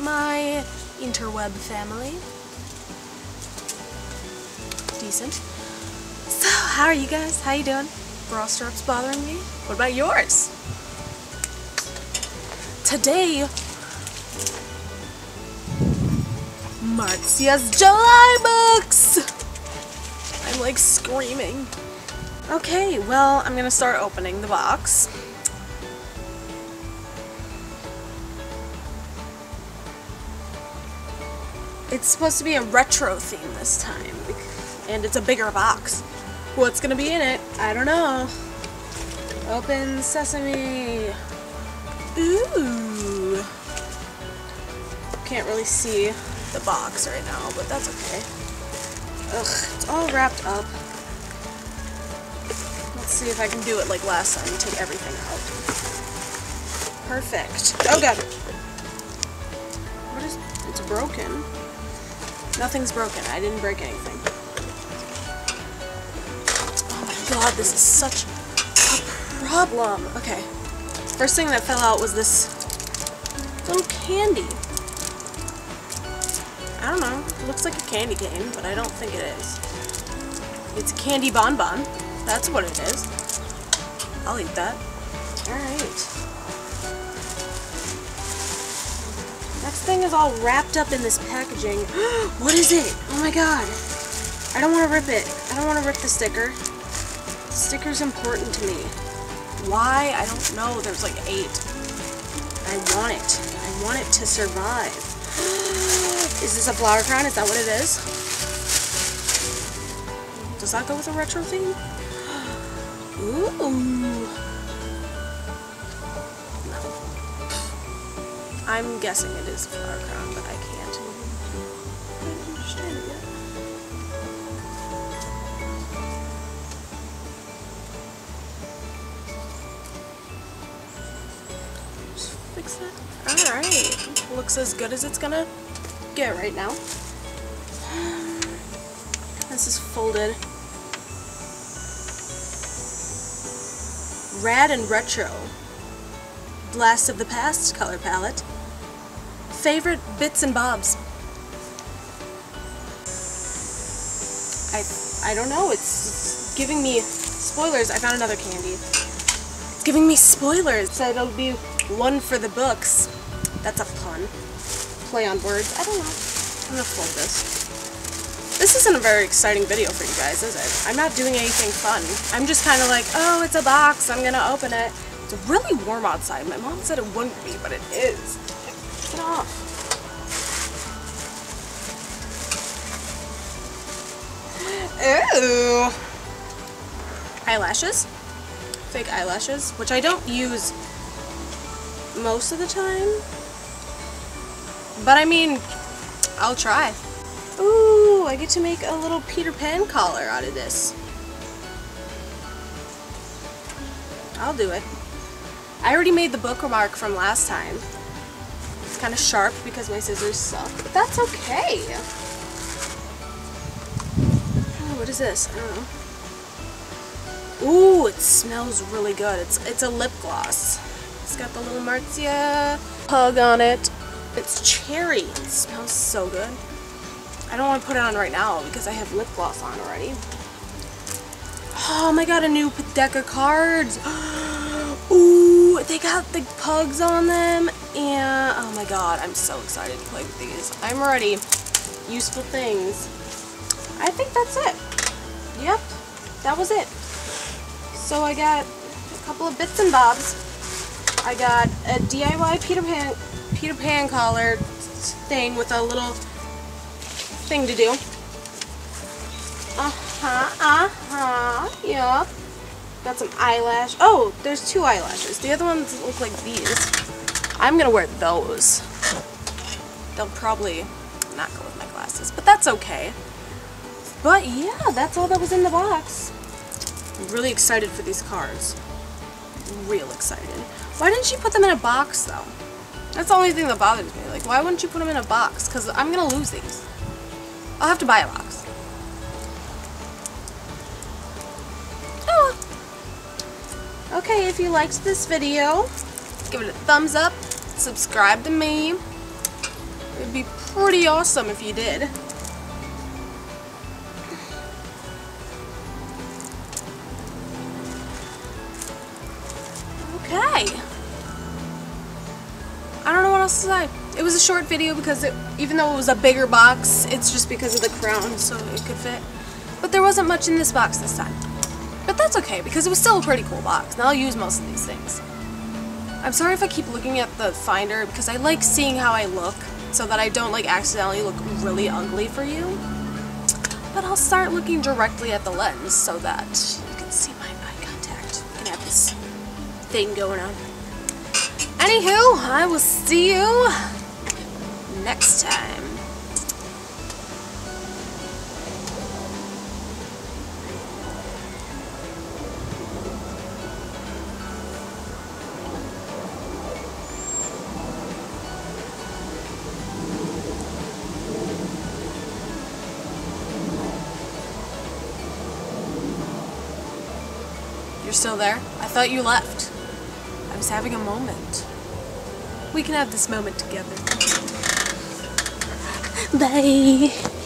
my interweb family. Decent. So, how are you guys? How you doing? Bra straps bothering me? What about yours? Today, Marzia's July books! I'm like screaming. Okay, well, I'm gonna start opening the box. It's supposed to be a retro theme this time, and it's a bigger box. What's gonna be in it? I don't know. Open sesame. Ooh. Can't really see the box right now, but that's okay. Ugh, it's all wrapped up. Let's see if I can do it like last time and take everything out. Perfect. Oh god. What is... It's broken. Nothing's broken. I didn't break anything. Oh my god, this is such a problem. Okay. First thing that fell out was this little candy. I don't know. It looks like a candy cane, but I don't think it is. It's candy bonbon. That's what it is. I'll eat that. Alright. Next thing is all wrapped up in this packaging. what is it? Oh my god. I don't want to rip it. I don't want to rip the sticker. The sticker's important to me. Why? I don't know. There's like eight. I want it. I want it to survive. is this a flower crown? Is that what it is? Does that go with a retro theme? Ooh. I'm guessing it is flower crown, but I can't quite understand it yet. Just fix that. Alright. Looks as good as it's gonna get right now. This is folded. Rad and Retro. Blast of the Past color palette. Favorite bits and bobs. I I don't know. It's, it's giving me spoilers. I found another candy. It's giving me spoilers. Said it'll be one for the books. That's a pun. Play on words. I don't know. I'm gonna fold this. This isn't a very exciting video for you guys, is it? I'm not doing anything fun. I'm just kind of like, oh, it's a box. I'm gonna open it. It's really warm outside. My mom said it wouldn't be, but it is. Get off. Ew. Eyelashes. Fake eyelashes, which I don't use most of the time. But I mean, I'll try. Ooh, I get to make a little Peter Pan collar out of this. I'll do it. I already made the bookmark from last time. Kind of sharp because my scissors suck, but that's okay. Oh, what is this? I don't know. Ooh, it smells really good. It's it's a lip gloss. It's got the little Marzia hug on it. It's cherry. It smells so good. I don't want to put it on right now because I have lip gloss on already. Oh my god, a new deck of cards. Ooh, they got the pugs on them. And, oh my god, I'm so excited to play with these. I'm ready. Useful things. I think that's it. Yep, that was it. So I got a couple of bits and bobs. I got a DIY Peter Pan, Peter Pan collar thing with a little thing to do. Uh-huh, uh-huh, yep. Got some eyelash. Oh, there's two eyelashes. The other ones look like these. I'm gonna wear those. They'll probably not go with my glasses, but that's okay. But yeah, that's all that was in the box. I'm really excited for these cards. Real excited. Why didn't you put them in a box, though? That's the only thing that bothers me. Like, why wouldn't you put them in a box? Because I'm going to lose these. I'll have to buy a box. Oh. Okay, if you liked this video, give it a thumbs up, subscribe to me, It'd be pretty awesome if you did. Okay. I don't know what else to say. It was a short video because it, even though it was a bigger box, it's just because of the crown so it could fit. But there wasn't much in this box this time. But that's okay because it was still a pretty cool box and I'll use most of these things. I'm sorry if I keep looking at the finder because I like seeing how I look so that I don't like accidentally look really ugly for you. But I'll start looking directly at the lens so that you can see my eye contact. You can have this thing going on. Anywho, I will see you next time. You're still there? I thought you left. I was having a moment. We can have this moment together. Bye.